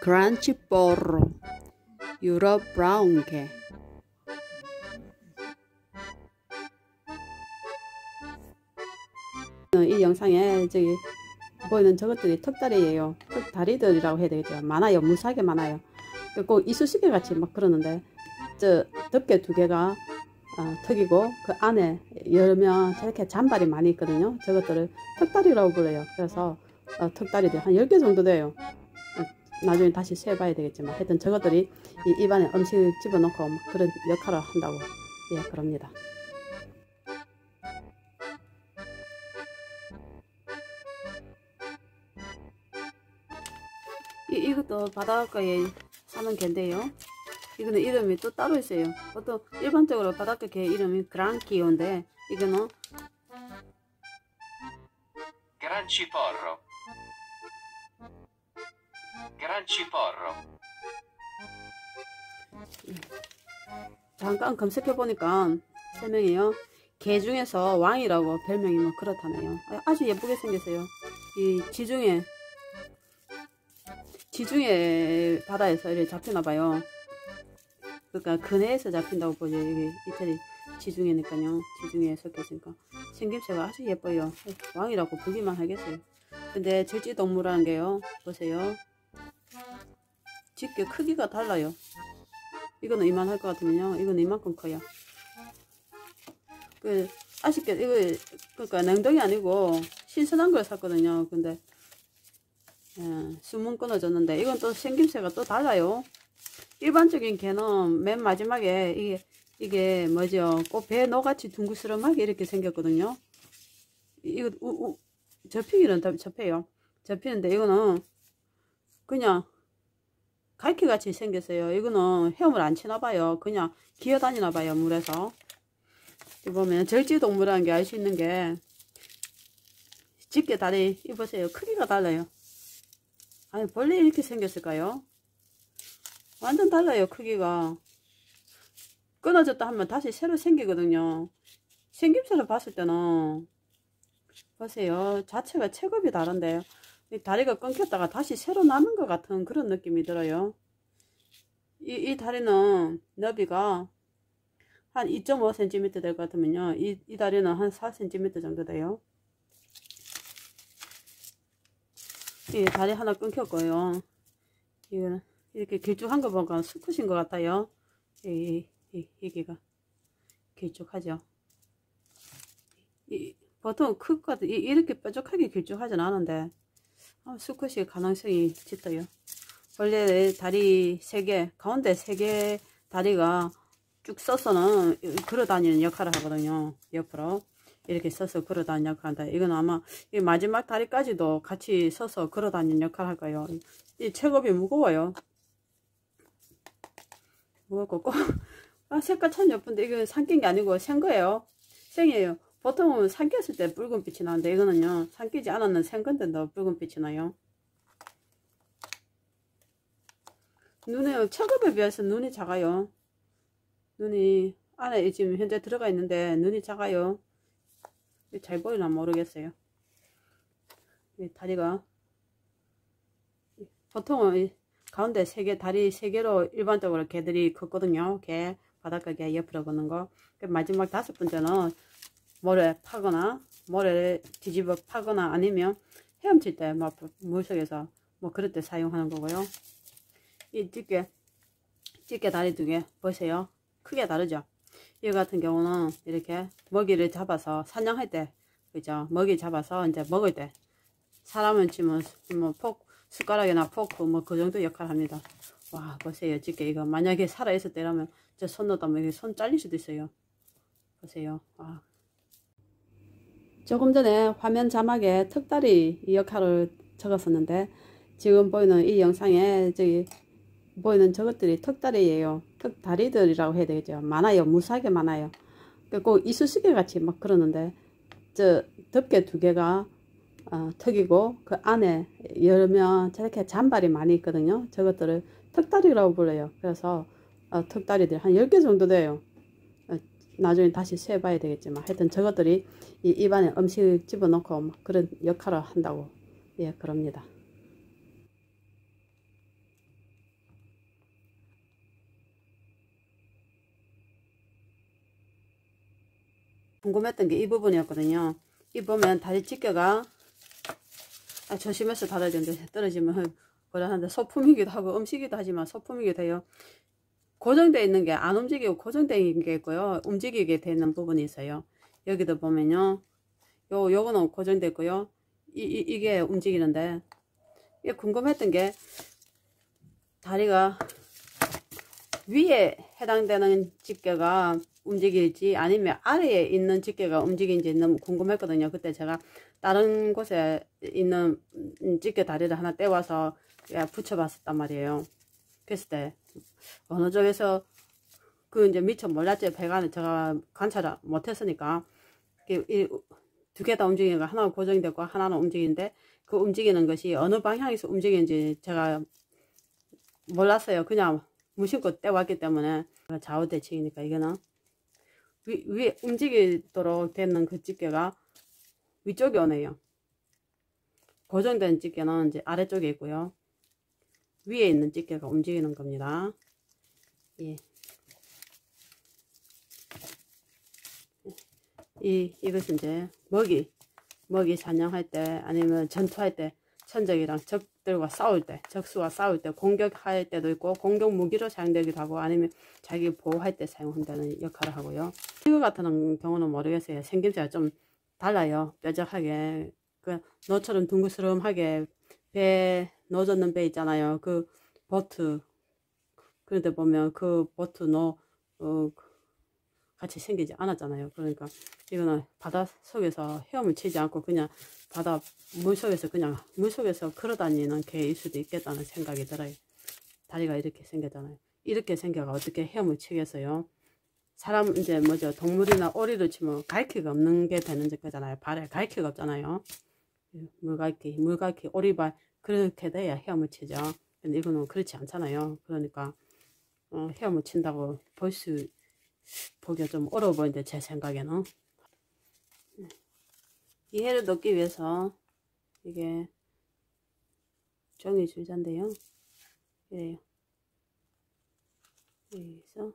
크런치 뽀로 유럽 브라운 게 이 영상에 저기 보이는 저것들이 턱다리예요. 턱다리들이라고 해야 되겠죠. 많아요. 무수하게 많아요. 꼭 이쑤시개 같이 막 그러는데 저 덮개 두 개가 어, 턱이고 그 안에 열면 저렇게 잔발이 많이 있거든요. 저것들을 턱다리라고 불러요. 그래서 어, 턱다리들 한 10개 정도 돼요. 어, 나중에 다시 세봐야 되겠지만 하여튼 저것들이 이 입안에 음식 집어넣고 그런 역할을 한다고 예 그럽니다. 이, 이것도 바닷가에 사는 개인데요. 이거는 이름이 또 따로 있어요. 보통 일반적으로 바닷가 개 이름이 그랑키오인데 이거는 Granciporro. Granciporro. 잠깐 검색해 보니까 설명이요. 개 중에서 왕이라고 별명이 뭐 그렇다네요. 아, 아주 예쁘게 생겼어요. 이 지중해 지중해 바다에서 이렇게 잡히나 봐요. 그러니까 근해에서 잡힌다고 보죠. 이게 이태리 지중해니까요. 지중해에 섞여 있으니까 생김새가 아주 예뻐요. 왕이라고 보기만 하겠어요. 근데 절지동물이라는 게요. 보세요. 집게 크기가 달라요. 이거는 이만할 것 같으면요. 이거는 이만큼 커요. 그 아쉽게 이거 그러니까 냉동이 아니고 신선한 걸 샀거든요. 근데 예, 수문 끊어졌는데 이건 또 생김새가 또 달라요. 일반적인 개는 맨 마지막에 이게 이게 뭐죠? 꼭배 노같이 둥글스름하게 이렇게 생겼거든요. 이거 우, 우, 접히기는 접혀요. 접히는데 이거는 그냥 갈퀴같이 생겼어요. 이거는 헤엄을 안 치나 봐요. 그냥 기어다니나 봐요. 물에서. 보면 절지동물이라는 게 알 수 있는 게 집게 다리 이보세요. 크기가 달라요. 아니 원래 이렇게 생겼을까요? 완전 달라요. 크기가. 끊어졌다 하면 다시 새로 생기거든요. 생김새를 봤을 때는 보세요. 자체가 체급이 다른데 다리가 끊겼다가 다시 새로 나는 것 같은 그런 느낌이 들어요. 이, 이 다리는 너비가 한 2.5cm 될 것 같으면요. 이, 이 다리는 한 4cm 정도 돼요. 이 다리 하나 끊겼고요. 이렇게 길쭉한 거 보니까 수컷인 것 같아요. 이, 이, 여기가 길쭉하죠. 이, 보통 크거든 이렇게 뾰족하게 길쭉하진 않은데 아, 수컷일 가능성이 짙어요. 원래 다리 3개, 가운데 3개 다리가 쭉 써서는 걸어다니는 역할을 하거든요. 옆으로. 이렇게 서서 걸어다니는 역할을 한다. 이건 아마 이 마지막 다리까지도 같이 서서 걸어다니는 역할을 할까요? 이 체급이 무거워요. 무겁고 꼭, 아, 색깔 참 예쁜데 이거 삼킨 게 아니고 생 거예요. 생이에요. 보통은 삼켰을 때 붉은 빛이 나는데 이거는요 삼키지 않았는 생건데도 붉은 빛이 나요. 눈에 체급에 비해서 눈이 작아요. 눈이 안에 지금 현재 들어가 있는데 눈이 작아요. 잘 보이나 모르겠어요. 다리가 보통은 가운데 세 개 다리 세 개로 일반적으로 개들이 걷거든요. 개 바닷가 개 옆으로 걷는 거. 그 마지막 다섯 번째는 모래 파거나 모래를 뒤집어 파거나 아니면 헤엄칠 때 막 물속에서 뭐 그럴 때 사용하는 거고요. 이 집게 집게 다리 두 개 보세요. 크게 다르죠. 이 같은 경우는 이렇게 먹이를 잡아서 사냥할 때 그죠 먹이 잡아서 이제 먹을 때 사람은 치면 뭐폭 숟가락이나 포크 뭐 그 정도 역할 합니다. 와 보세요 집게 이거 만약에 살아있을 때라면 저손 넣다 손 잘릴 수도 있어요. 보세요. 와 조금 전에 화면 자막에 턱다리 역할을 적었었는데 지금 보이는 이 영상에 저기 보이는 저것들이 턱다리예요. 턱다리들이라고 해야 되겠죠. 많아요. 무수하게 많아요. 꼭 이쑤시개 같이 막 그러는데 저 덮개 두 개가 어, 턱이고 그 안에 열면 저렇게 잔발이 많이 있거든요. 저것들을 턱다리라고 불러요. 그래서 어, 턱다리들 한 10개 정도 돼요. 나중에 다시 쇠봐야 되겠지만 하여튼 저것들이 이 입안에 음식을 집어넣고 뭐 그런 역할을 한다고 예 그럽니다. 궁금했던 게 이 부분이었거든요. 이 보면 다리 찢겨가 아, 조심해서 닫아야 되는데 떨어지면 그러는데 소품이기도 하고 음식이기도 하지만 소품이기도 해요. 고정되어 있는 게 안 움직이고 고정되어 있는 게 있고요. 움직이게 되는 부분이 있어요. 여기도 보면요. 요, 요거는 고정됐고요. 이, 이, 이게 움직이는데 이게 궁금했던 게 다리가 위에 해당되는 집게가 움직일지 아니면 아래에 있는 집게가 움직이는지 너무 궁금했거든요. 그때 제가 다른 곳에 있는 집게 다리를 하나 떼와서 붙여봤었단 말이에요. 그랬을 때 어느 쪽에서 그 이제 미처 몰랐죠. 배관을 제가 관찰을 못했으니까 두 개 다 움직이는 거 하나는 고정이 됐고 하나는 움직이는데 그 움직이는 것이 어느 방향에서 움직이는지 제가 몰랐어요. 그냥 무심코 떼왔기 때문에 좌우 대칭이니까 이거는 위, 위 움직이도록 되는 그 집게가 위쪽에 오네요. 고정된 집게는 이제 아래쪽에 있고요. 위에 있는 집게가 움직이는 겁니다. 예. 이, 이것은 이제 먹이, 먹이 사냥할 때 아니면 전투할 때 천적이랑 적들과 싸울 때, 적수와 싸울 때, 공격할 때도 있고 공격 무기로 사용되기도 하고 아니면 자기 보호할 때 사용한다는 역할을 하고요. 이거 같은 경우는 모르겠어요. 생김새가 좀 달라요. 뾰족하게. 그 너처럼 둥그스름하게 배 넣어졌는 배 있잖아요. 그 보트 그런데 보면 그 보트 너 어, 같이 생기지 않았잖아요. 그러니까 이거는 바다 속에서 헤엄을 치지 않고 그냥 바다 물 속에서 그냥 물 속에서 걸어다니는 개일 수도 있겠다는 생각이 들어요. 다리가 이렇게 생겼잖아요. 이렇게 생겨가 어떻게 헤엄을 치겠어요? 사람 이제 뭐죠 동물이나 오리를 치면 갈퀴가 없는 게 되는 거잖아요. 발에 갈퀴가 없잖아요. 물갈퀴, 물갈퀴, 오리발 그렇게 돼야 헤엄을 치죠. 근데 이거는 그렇지 않잖아요. 그러니까 어, 헤엄을 친다고 볼 수 보기가 좀 어려워 보이는데 제 생각에는 이해를 넣기 위해서 이게 종이 줄자인데요. 이래요. 여기서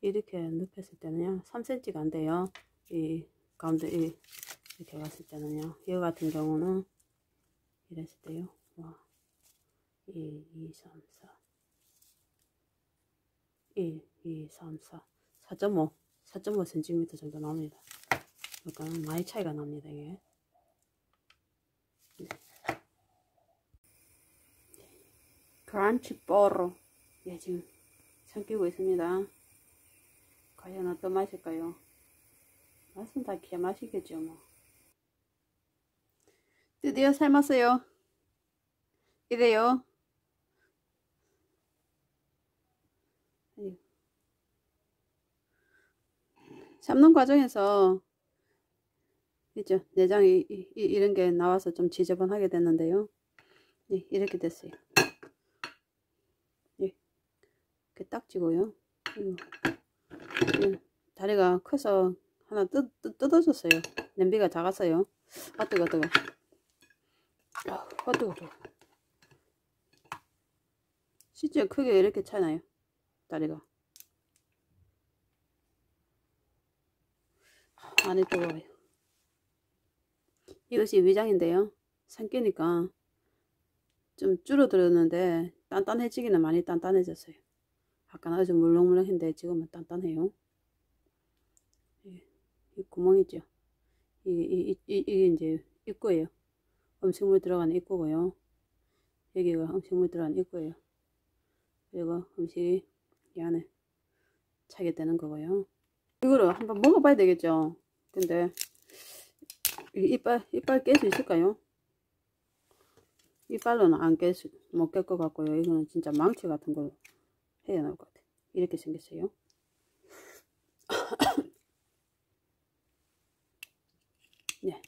이렇게 눕혔을 때는요 3cm가 안 돼요. 이 가운데 이 이렇게 왔을 때는요. 이거 같은 경우는 이랬을 때요. 와. 1, 2, 3, 4. 1, 2, 3, 4. 4.5. 4.5cm 정도 나옵니다. 그러니까 많이 차이가 납니다, 이게. 네. 크런치 뽀로. 예, 지금 삼키고 있습니다. 과연 어떤 맛일까요? 맛은 다 개맛이겠죠, 뭐. 드디어 삶았어요. 이래요. 삶는 과정에서 있죠 내장이 이, 이, 런게 나와서 좀 지저분하게 됐는데요. 예, 이렇게 됐어요. 예, 이렇게 딱 지고요. 예, 다리가 커서 하나 뜯, 뜯, 뜯어졌어요. 냄비가 작았어요. 아 뜨거 뜨거. 아, 아 뜨거 뜨거. 실제 크게 이렇게 차나요? 다리가. 안에 뜨거워요. 이것이 위장인데요. 삼키니까 좀 줄어들었는데 단단해지기는 많이 단단해졌어요. 아까는 아주 물렁물렁했는데 지금은 단단해요. 이, 이 구멍이죠. 이, 이, 이, 이게 이제 입구예요. 음식물 들어가는 입구고요. 여기가 음식물 들어가는 입구예요. 그리고 음식이 이 안에 차게 되는 거고요. 이거를 한번 먹어봐야 되겠죠. 근데 이빨 이빨 깰 수 있을까요? 이빨로는 안깰 수, 못깰 것 같고요. 이거는 진짜 망치 같은 걸 해야 나올 것 같아요. 이렇게 생겼어요. 네.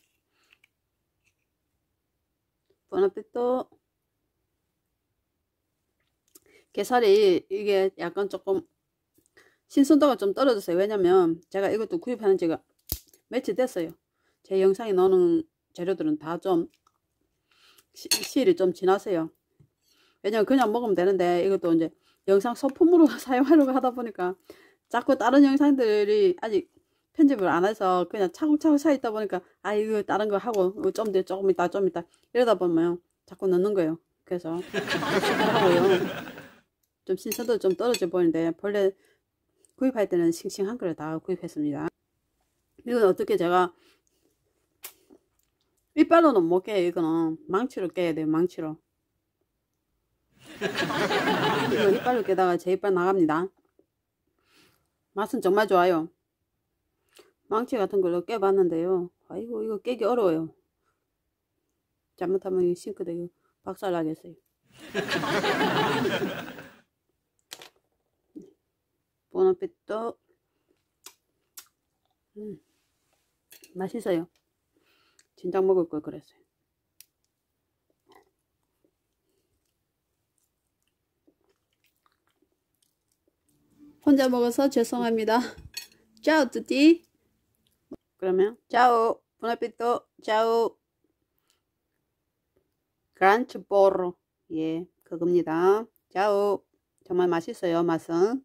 보나피또 게살이 이게 약간 조금 신선도가 좀 떨어졌어요. 왜냐면 제가 이것도 구입하는 지가 며칠 됐어요. 제 영상에 나오는 재료들은 다 좀 시일이 좀 지났어요. 왜냐면 그냥 먹으면 되는데 이것도 이제 영상 소품으로 사용하려고 하다 보니까 자꾸 다른 영상들이 아직 편집을 안 해서 그냥 차곡차곡 사 있다 보니까 아 이거 다른 거 하고 좀더 조금 있다 좀 있다 이러다 보면 자꾸 넣는 거예요. 그래서 하고요. 좀 신선도 좀 떨어져 보이는데 본래 구입할 때는 싱싱한 거를 다 구입했습니다. 이건 어떻게 제가 이빨로는 못 깨요. 이거는 망치로 깨야 돼요. 망치로. 이거 이빨로 깨다가 제 이빨 나갑니다. 맛은 정말 좋아요. 망치 같은 걸로 깨봤는데요. 아이고 이거 깨기 어려워요. 잘못하면 이 싱크대 박살 나겠어요. 보너핏도 음, 맛있어요. 진작 먹을 걸 그랬어요. 혼자 먹어서 죄송합니다. 짜오 뚜띠. 그러면 짜오 보나피토 짜오 그란치 보로 예 그겁니다. 짜오 정말 맛있어요 맛은.